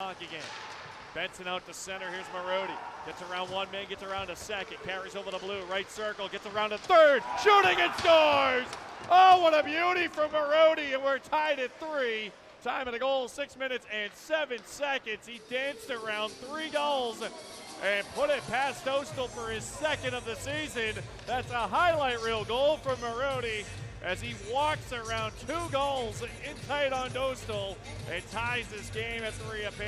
Again. Benson out to center. Here's Marody. Gets around one man, gets around a second. Carries over the blue. Right circle. Gets around a third. Shooting and scores! Oh, what a beauty from Marody. And we're tied at three. Time of the goal, six minutes and seven seconds. He danced around three Gulls and put it past Dostal for his second of the season. That's a highlight reel goal from Marody as he walks around two Gulls in tight on Dostal and ties this game at three apiece.